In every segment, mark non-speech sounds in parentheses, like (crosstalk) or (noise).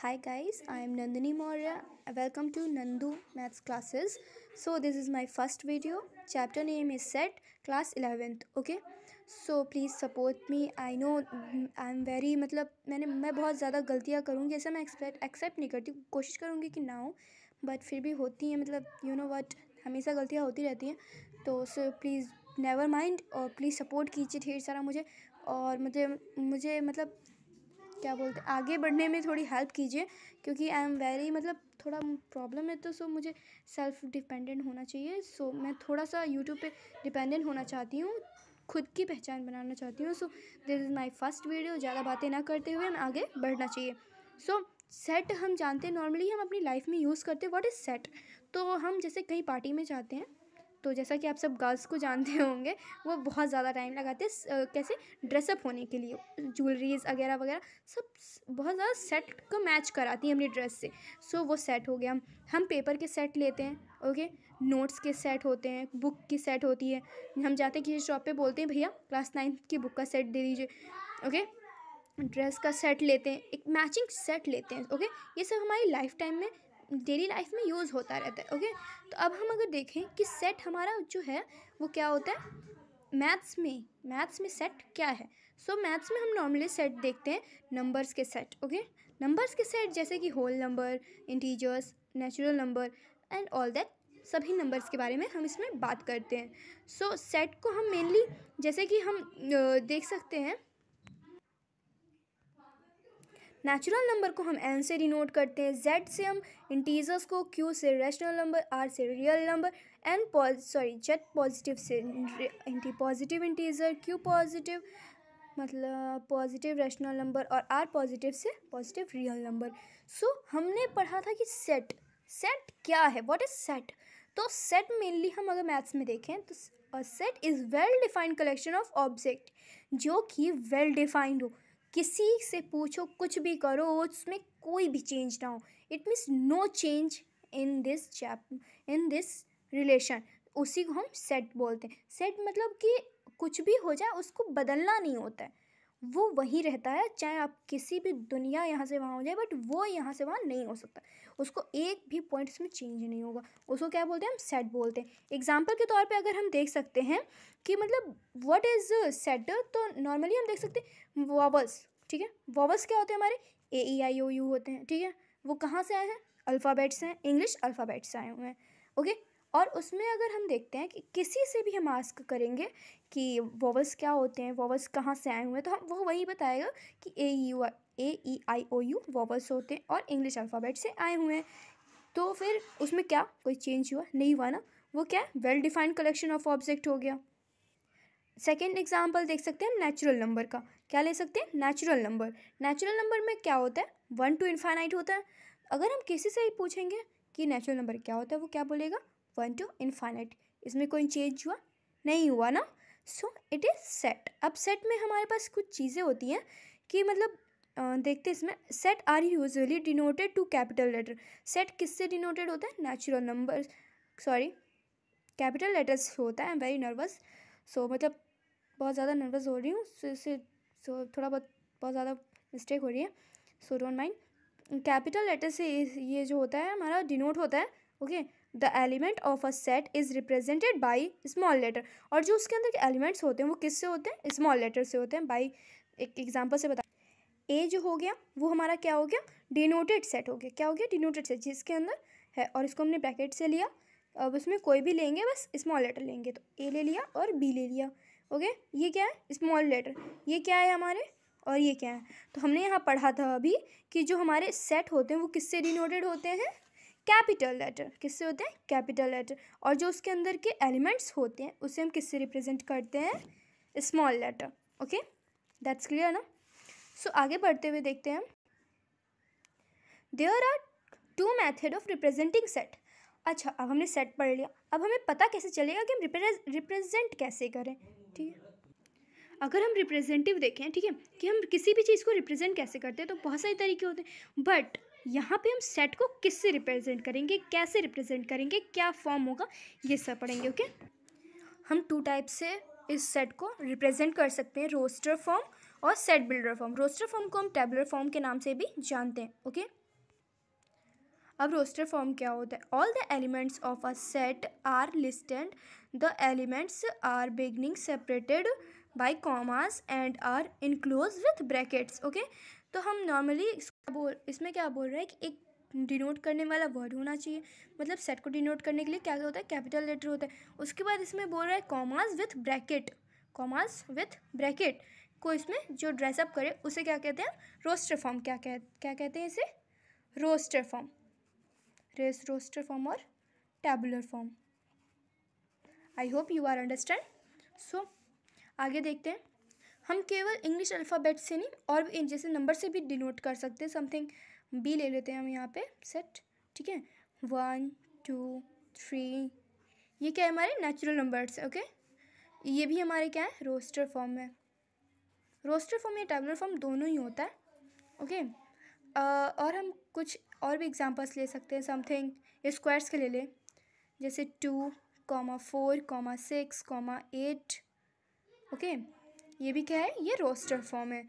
Hi guys, I am Nandini Maurya. Welcome to Nandu Maths classes. So this is my first video. Chapter name is set class 11th. Okay. So please support me. I know I am very मतलब मैंने मैं बहुत ज़्यादा गलतियाँ करूँगी ऐसा मैं expect accept नहीं करती कोशिश करूँगी कि ना हो बट फिर भी होती हैं मतलब यू नो वट हमेशा गलतियाँ होती रहती हैं तो सो प्लीज़ नेवर माइंड और प्लीज़ सपोर्ट कीजिए ढेर सारा मुझे और मुझे मुझे मतलब क्या बोलते आगे बढ़ने में थोड़ी हेल्प कीजिए क्योंकि आई एम वेरी मतलब थोड़ा प्रॉब्लम है तो सो मुझे सेल्फ डिपेंडेंट होना चाहिए। सो मैं थोड़ा सा यूट्यूब पे डिपेंडेंट होना चाहती हूँ खुद की पहचान बनाना चाहती हूँ। So this is my first video ज़्यादा बातें ना करते हुए हमें आगे बढ़ना चाहिए। सो so, सेट हम जानते हैं नॉर्मली हम अपनी लाइफ में यूज़ करते हैं व्हाट इज़ सेट तो हम जैसे कहीं पार्टी में जाते हैं तो जैसा कि आप सब गर्ल्स को जानते (laughs) होंगे, वो बहुत ज़्यादा टाइम लगाते हैं कैसे ड्रेसअप होने के लिए। ज्वेलरीज वगैरह वगैरह सब बहुत ज़्यादा सेट को मैच कराती हैं अपनी ड्रेस से। सो वो सेट हो गया। हम हम पेपर के सेट लेते हैं, ओके? नोट्स के सेट होते हैं, बुक की सेट होती है। हम जाते हैं किसी शॉप पे, बोलते हैं, भैया, क्लास नाइन्थ की बुक का सेट दे दीजिए। ओके? ड्रेस का सेट लेते हैं, एक मैचिंग सेट लेते हैं, ओके? ये सब हमारी लाइफ टाइम में डेली लाइफ में यूज़ होता रहता है ओके तो अब हम अगर देखें कि सेट हमारा जो है वो क्या होता है? मैथ्स में मैथ्स में सेट क्या है? सो so, मैथ्स में हम नॉर्मली सेट देखते हैं नंबर्स के सेट ओके नंबर्स के सेट जैसे कि whole number integers natural number and all that सभी नंबर्स के बारे में हम इसमें बात करते हैं। सो so, सेट को हम मेनली जैसे कि हम देख सकते हैं नेचुरल नंबर को हम एन से डिनोट करते हैं। जेड से हम इंटीजर्स को क्यू से रेशनल नंबर आर से real number N sorry Z positive से पॉजिटिव इंटीजर क्यू पॉजिटिव मतलब पॉजिटिव रेशनल नंबर और आर पॉजिटिव से पॉजिटिव रियल नंबर सो हमने पढ़ा था कि सेट सेट क्या है? व्हाट इज़ सेट तो सेट मेनली हम अगर मैथ्स में देखें तो set is well defined collection of object जो कि वेल डिफाइंड हो। किसी से पूछो, कुछ भी करो, उसमें कोई भी चेंज ना हो। It means no change in this chap in this relation उसी को हम सेट बोलते हैं। सेट मतलब कि कुछ भी हो जाए, उसको बदलना नहीं होता है। वो वहीं रहता है, चाहे आप किसी भी दुनिया यहाँ से वहाँ हो जाए बट वो यहाँ से वहाँ नहीं हो सकता। उसको एक भी पॉइंट इसमें चेंज नहीं होगा। उसको क्या बोलते हैं हम? सेट बोलते हैं। एग्ज़ाम्पल के तौर पे अगर हम देख सकते हैं कि मतलब व्हाट इज़ सेट तो नॉर्मली हम देख सकते हैं वॉवल्स ठीक है? वॉवल्स क्या होते हैं हमारे? ए ई आई ओ यू होते हैं, ठीक है? वो कहाँ से आए हैं? अल्फ़ाबेट्स हैं। इंग्लिश अल्फ़ाबेट्स से आए हुए हैं ओके और उसमें अगर हम देखते हैं कि किसी से भी हम आस्क करेंगे कि वॉवल्स क्या होते हैं वॉवल्स कहाँ से आए हुए हैं तो हम, वो वही बताएगा कि A U A E I O U vowels होते हैं और इंग्लिश अल्फ़ाबेट से आए हुए हैं। तो फिर उसमें क्या कोई चेंज हुआ? नहीं हुआ ना। वो क्या? है well defined collection of object हो गया। सेकेंड एग्ज़ाम्पल देख सकते हैं हम नेचुरल नंबर का। क्या ले सकते हैं? नेचुरल नंबर नेचुरल नंबर में क्या होता है? वन टू इन्फाइनाइट होता है। अगर हम किसी से ही पूछेंगे कि नेचुरल नंबर क्या होता है, वो क्या बोलेगा? One two infinite. इसमें कोई चेंज हुआ? नहीं हुआ ना? सो इट इज़ सेट अब सेट में हमारे पास कुछ चीज़ें होती हैं कि मतलब देखते इसमें set are usually denoted to capital letter set किससे डिनोटेड होता है? Natural number sorry capital letters होता है। I am very nervous so मतलब बहुत ज़्यादा नर्वस हो रही हूँ। सो इससे सो थोड़ा बहुत बहुत ज़्यादा मिस्टेक हो रही है। So don't mind capital letter से ये जो होता है, हमारा डिनोट होता है okay the element of a set is represented by small letter और जो उसके अंदर के एलिमेंट्स होते हैं, वो किससे होते हैं? स्मॉल लेटर से होते हैं। बाई एक एग्ज़ाम्पल से बता ए जो हो गया, वो हमारा क्या हो गया? डिनोटेड सेट हो गया। क्या हो गया? डिनोटेड सेट जिसके अंदर है। और इसको हमने ब्रैकेट से लिया। अब उसमें कोई भी लेंगे, बस स्मॉल लेटर लेंगे। तो ए ले लिया और बी ले लिया। ओके ये क्या है? स्मॉल लेटर ये क्या है हमारे? और ये क्या है? तो हमने यहाँ पढ़ा था अभी कि जो हमारे सेट होते हैं, वो किससे डिनोटेड होते हैं? Capital letter. किससे होते हैं? Capital letter. और जो उसके अंदर के एलिमेंट्स होते हैं, उसे हम किससे रिप्रेजेंट करते हैं? Small letter. Okay? That's clear ना? सो आगे बढ़ते हुए देखते हैं there are two method of representing set अच्छा अब हमने सेट पढ़ लिया। अब हमें पता कैसे चलेगा कि हम रिप्रेजेंट कैसे करें? ठीक है? अगर हम रिप्रेजेंटिव देखें, ठीक है, कि हम किसी भी चीज़ को रिप्रेजेंट कैसे करते हैं तो बहुत सारे तरीके होते हैं। बट यहाँ पे हम सेट को किससे रिप्रेजेंट करेंगे, कैसे रिप्रेजेंट करेंगे, क्या फॉर्म होगा, ये सब पढ़ेंगे ओके हम टू टाइप से इस सेट को रिप्रेजेंट कर सकते हैं रोस्टर फॉर्म और set builder form roster form को हम टेबलर फॉर्म के नाम से भी जानते हैं ओके अब रोस्टर फॉर्म क्या होता है? All the elements of a set are listed the elements are beginning separated by commas and are enclose with brackets okay तो हम नॉर्मली बोल, इसमें क्या बोल रहा है कि एक डिनोट करने वाला वर्ड होना चाहिए। मतलब सेट को डिनोट करने के लिए क्या होता है? कैपिटल लेटर होता है। उसके बाद इसमें बोल रहा है commas with bracket commas with bracket को इसमें जो ड्रेसअप करे, उसे क्या कहते हैं? रोस्टर फॉर्म क्या कह, क्या कहते हैं इसे? Roster form race roster form और tabular form I hope you are understand so आगे देखते हैं। हम केवल इंग्लिश अल्फ़ाबेट से नहीं, और भी जैसे नंबर से भी डिनोट कर सकते हैं समथिंग बी ले लेते हैं हम यहाँ पे सेट ठीक है? वन टू थ्री ये क्या है हमारे? नेचुरल नंबर्स ओके ये भी हमारे क्या है? रोस्टर फॉर्म में रोस्टर फॉर्म या टेबलर फॉर्म दोनों ही होता है ओके और हम कुछ और भी एग्जांपल्स ले सकते हैं समथिंग स्क्वायर्स के ले लें। जैसे two comma four comma six comma eight okay ये भी क्या है? ये रोस्टर फॉर्म है।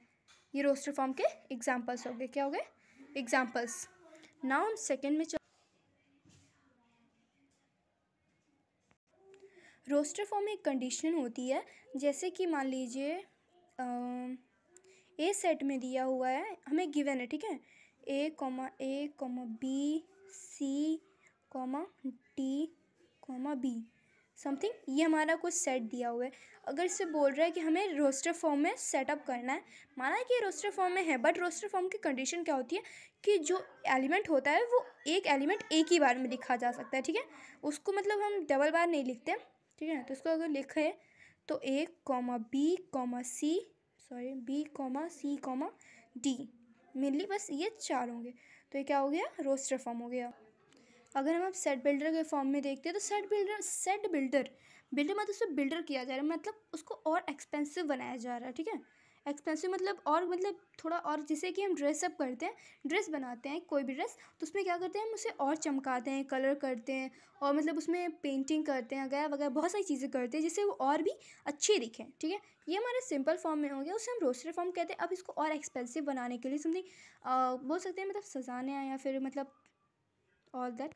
ये रोस्टर फॉर्म के एग्जांपल्स हो गए। क्या हो गए? एग्जाम्पल्स नाउ हम सेकेंड में चल रोस्टर फॉर्म एक कंडीशन होती है। जैसे कि मान लीजिए ए सेट में दिया हुआ है। हमें गिवन है, ठीक है? A comma A comma B C comma D comma B something, ये हमारा कुछ सेट दिया हुआ है। अगर इससे बोल रहा है कि हमें रोस्टर फॉर्म में सेटअप करना है, माना कि ये रोस्टर फॉर्म में है बट रोस्टर फॉर्म की कंडीशन क्या होती है कि जो एलिमेंट होता है, वो एक एलिमेंट एक ही बार में लिखा जा सकता है, ठीक है? उसको मतलब हम डबल बार नहीं लिखते, ठीक है? तो उसको अगर लिखे तो A comma B comma C sorry B comma C comma D mainly बस ये चार होंगे। तो ये क्या हो गया? रोस्टर फॉर्म हो गया। अगर हम आप सेट बिल्डर के फॉर्म में देखते हैं तो set builder set builder builder मतलब उसको बिल्डर किया जा रहा है मतलब उसको और एक्सपेंसिव बनाया जा रहा है, ठीक है? एक्सपेंसिव मतलब और मतलब थोड़ा और, जैसे कि हम ड्रेसअप करते हैं ड्रेस बनाते हैं, कोई भी ड्रेस तो उसमें क्या करते हैं, हम उसे और चमकाते हैं कलर करते हैं, और मतलब उसमें पेंटिंग करते हैं वगैरह वगैरह बहुत सारी चीज़ें करते हैं, जिससे वो और भी अच्छे दिखें, ठीक है? ये हमारे सिंपल फॉर्म में हो गया, उसे हम रोस्टर फॉर्म कहते हैं। अब इसको और एक्सपेंसिव बनाने के लिए समथिंग बोल सकते हैं मतलब सजाने या फिर मतलब ऑल दैट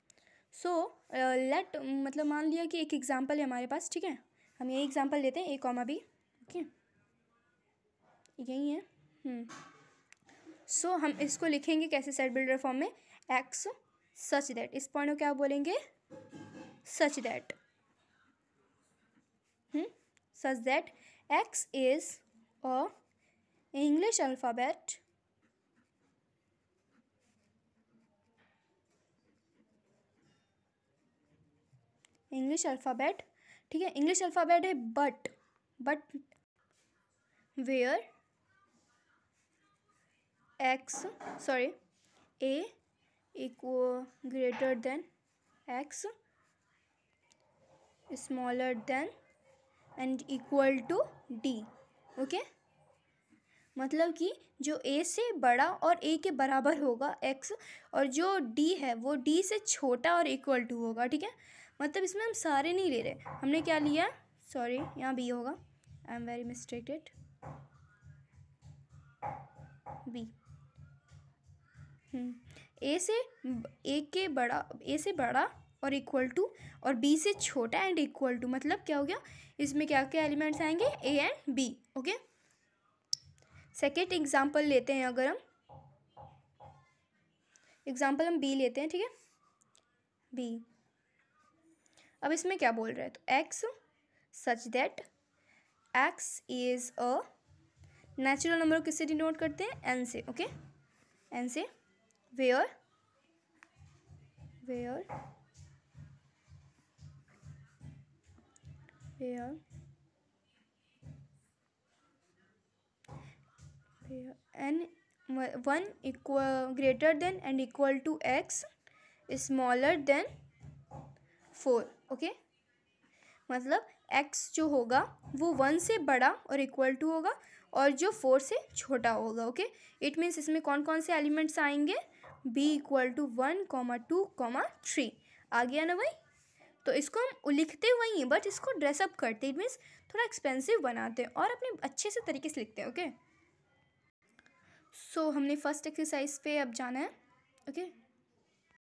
सो लेट मतलब मान लिया कि एक एग्ज़ाम्पल है हमारे पास ठीक है? हम यही एग्ज़ाम्पल लेते हैं ए कॉमा बी ओके यही है सो hmm. so, हम इसको लिखेंगे कैसे सेट बिल्डर फॉर्म में? एक्स सच दैट इस पॉइंट को क्या बोलेंगे? Such that such that x is a English alphabet English alphabet, ठीक है? इंग्लिश अल्फ़ाबेट है but but where x sorry A equal greater than x smaller than and equal to D okay मतलब कि जो ए से बड़ा और ए के बराबर होगा एक्स और जो डी है वो डी से छोटा और इक्वल टू होगा, ठीक है? मतलब इसमें हम सारे नहीं ले रहे। हमने क्या लिया? सॉरी यहाँ बी होगा। I am very mistaked B A से ए के बड़ा ए से बड़ा और इक्वल टू और बी से छोटा एंड इक्वल टू मतलब क्या हो गया? इसमें क्या क्या एलिमेंट्स आएँगे? A and B okay second example लेते हैं अगर हम। एग्ज़ाम्पल हम बी लेते हैं, ठीक है? बी अब इसमें क्या बोल रहे हैं? तो x such that x is a natural number किससे डिनोट करते हैं? एन से ओके एन से where where where N one equal greater than and equal to x smaller than four okay? मतलब एक्स जो होगा, वो वन से बड़ा और इक्वल टू होगा और जो फोर से छोटा होगा, ओके? इट मीन्स इसमें कौन कौन से एलिमेंट्स आएँगे? B equal to one comma two comma three आ गया ना भाई? तो इसको हम लिखते वही बट इसको ड्रेसअप करते इट मीन्स थोड़ा एक्सपेंसिव बनाते हैं और अपने अच्छे से तरीके से लिखते हैं, ओके? सो हमने फ़र्स्ट एक्सरसाइज पे अब जाना है, ओके?